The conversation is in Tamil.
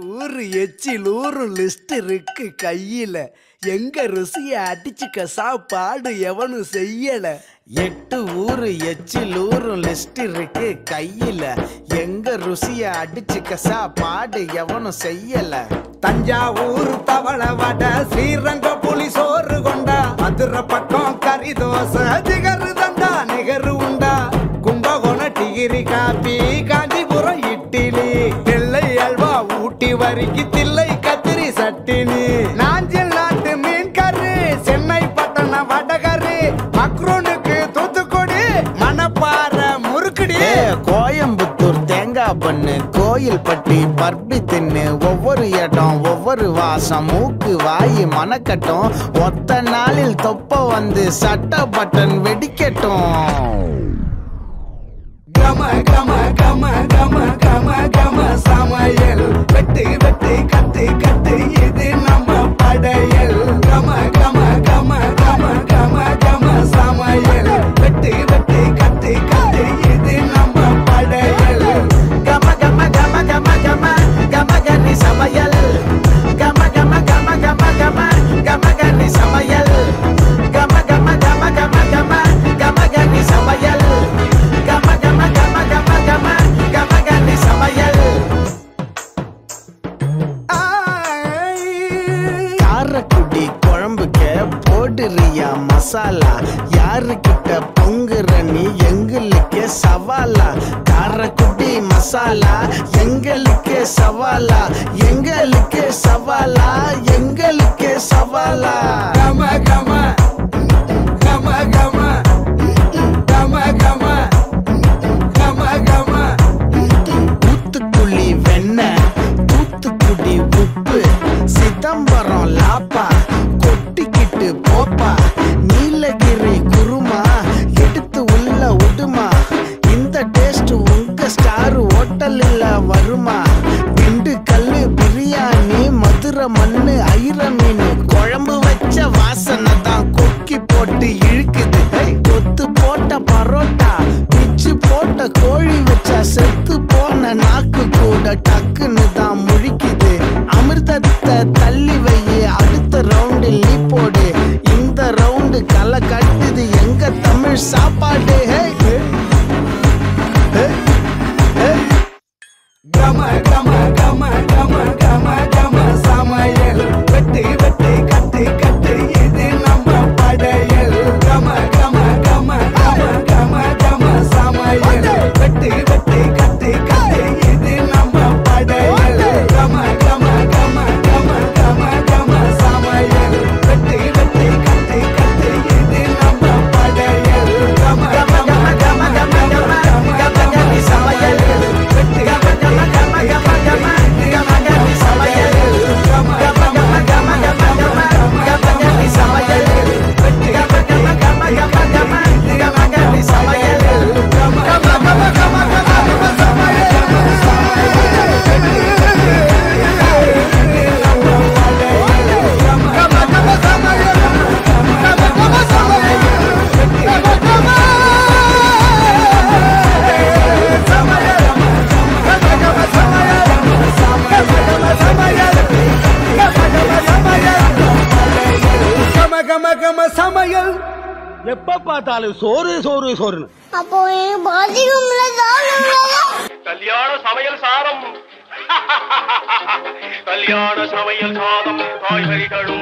ஊரு எச்சில் ஊரு லிஸ்ட் இருக்கு கையில. எங்க ருசிய அடிச்சுக்க சாப்பாடு எவனும் செய்யல. எட்டு ஊரு எச்சில் ஊரும் லிஸ்ட் இருக்கு கையில. எங்க ருசிய அடிச்சுக்க சாப்பாடு எவனும் செய்யல. தஞ்சாவூர் தவள வட ஸ்ரீரங்க புலி சோறு கொண்டா. மதுரை பக்கம் கறி தோசை ஜிகரு தண்டா நிகரு உண்டா. கும்பகோண டிகிரி காப்பி காஞ்சி வரிக்கு தில்லை கத்திரி சட்டினி. நாஞ்சில் நாட்டு மீன் கறி சென்னை பட்டணம் வடகரு மக்ரூனுக்கு தூத்துக்குடி மணப்பாறை முறுக்குடி. கோயம்புத்தூர் தேங்காய் பண்ணு கோயில் பட்டி பர்பி தின்னு ஒவ்வொரு இடம் ஒவ்வொரு வாசம் மூக்கு வாய் மனக்கட்டும். ஒத்த நாளில் தொப்ப வந்து சட்ட பட்டன் வெடிக்கட்டும். கம கம கம கம சமையல் வெட்டு வெட்டு கட்டு கட்டு போடுறியா மசாலா? யாருக்கிட்ட பொங்குற நீ எங்களுக்கு சவாலா? காரக்குட்டி மசாலா எங்களுக்கே சவாலா? எங்களுக்கே சவாலா எங்களுக்கே சவாலா? கம கம. எல்லாம் வருமா? திண்டுக்கல்லு பிரியாணி மதுரை மண்ணு ஐர மீன். குழம்பு வச்ச வாசனை தான் கொக்கி போட்டு இழுக்குது. கொத்து போட்ட பரோட்டா பிச்சு போட்ட கோழி வச்சா செத்து போன நாக்கு கூட டக்குன்னு தான் முழிக்குது. அமிர்தத்தை தள்ளி வை அடுத்த ரவுண்டில் நீ போடு. இந்த ரவுண்டு களை கட்டுது எங்க தமிழ் சாப்பாடு? எப்ப பார்த்தாலும் சோறு சோறு சோறுன்னு. அப்போ கல்யாண சமையல் சாதம். கல்யாண சமையல் சாதம் காய்கறிகளும்.